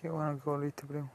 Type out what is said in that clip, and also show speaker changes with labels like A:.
A: Qué bueno que volviste, primo.